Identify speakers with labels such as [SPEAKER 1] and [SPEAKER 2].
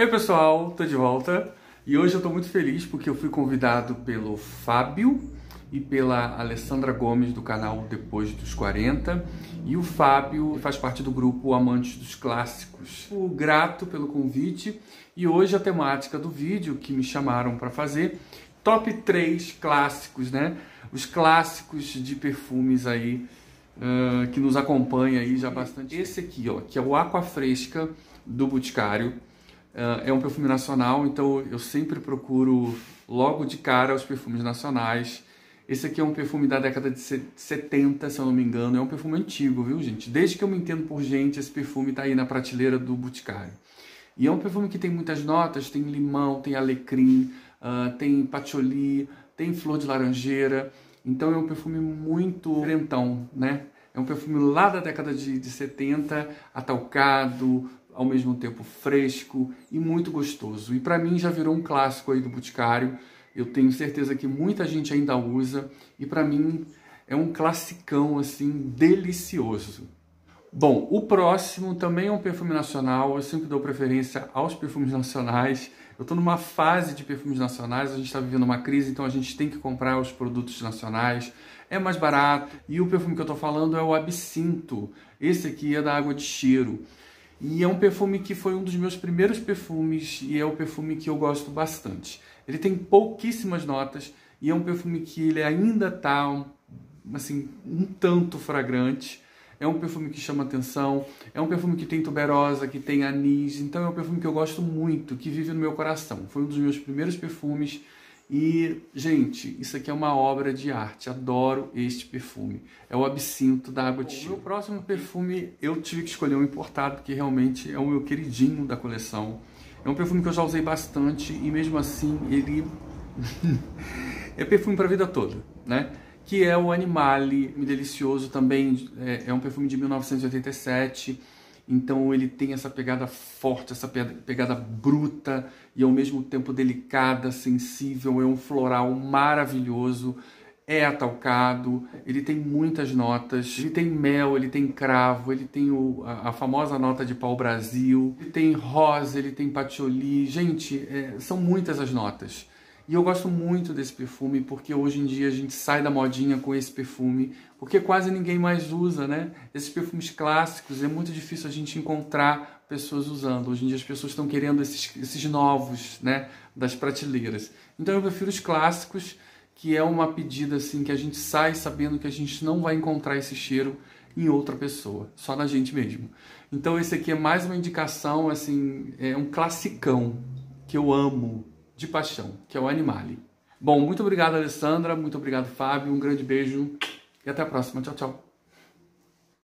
[SPEAKER 1] Ei pessoal, tô de volta e hoje eu tô muito feliz porque eu fui convidado pelo Fábio e pela Alessandra Gomes do canal Depois dos 40 e o Fábio faz parte do grupo Amantes dos Clássicos. O grato pelo convite e hoje a temática do vídeo que me chamaram para fazer top 3 clássicos, né? Os clássicos de perfumes aí uh, que nos acompanha aí já bastante. Esse aqui, ó, que é o Aqua Fresca do Boticário é um perfume nacional, então eu sempre procuro logo de cara os perfumes nacionais. Esse aqui é um perfume da década de 70, se eu não me engano. É um perfume antigo, viu, gente? Desde que eu me entendo por gente, esse perfume está aí na prateleira do Boticário. E é um perfume que tem muitas notas, tem limão, tem alecrim, uh, tem patchouli, tem flor de laranjeira. Então é um perfume muito diferentão, né? É um perfume lá da década de, de 70, atalcado, ao mesmo tempo fresco e muito gostoso. E para mim já virou um clássico aí do Boticário. Eu tenho certeza que muita gente ainda usa e para mim é um classicão assim delicioso. Bom, o próximo também é um perfume nacional. Eu sempre dou preferência aos perfumes nacionais. Eu estou numa fase de perfumes nacionais. A gente está vivendo uma crise, então a gente tem que comprar os produtos nacionais. É mais barato. E o perfume que eu estou falando é o Absinto. Esse aqui é da água de cheiro. E é um perfume que foi um dos meus primeiros perfumes e é o perfume que eu gosto bastante. Ele tem pouquíssimas notas e é um perfume que ele ainda está assim, um tanto fragrante. É um perfume que chama atenção, é um perfume que tem tuberosa, que tem anis, então é um perfume que eu gosto muito, que vive no meu coração. Foi um dos meus primeiros perfumes e, gente, isso aqui é uma obra de arte. Adoro este perfume. É o absinto da água de Chile. O meu próximo perfume, eu tive que escolher um importado, porque realmente é o meu queridinho da coleção. É um perfume que eu já usei bastante e mesmo assim ele é perfume para a vida toda, né? Que é o Animale, delicioso também, é, é um perfume de 1987 então ele tem essa pegada forte, essa pegada bruta e ao mesmo tempo delicada, sensível, é um floral maravilhoso, é atalcado, ele tem muitas notas, ele tem mel, ele tem cravo, ele tem o, a, a, famosa nota de pau Brasil, ele tem rosa, ele tem patchouli, gente, é, são muitas as notas. E eu gosto muito desse perfume porque hoje em dia a gente sai da modinha com esse perfume, porque quase ninguém mais usa, né? Esses perfumes clássicos é muito difícil a gente encontrar pessoas usando. Hoje em dia as pessoas estão querendo esses, esses novos, né, das prateleiras. Então eu prefiro os clássicos, que é uma pedida assim que a gente sai sabendo que a gente não vai encontrar esse cheiro em outra pessoa, só na gente mesmo. Então esse aqui é mais uma indicação, assim, é um classicão que eu amo de paixão, que é o Animale. Bom, muito obrigado, Alessandra. Muito obrigado, Fábio. Um grande beijo e até a próxima. Tchau, tchau.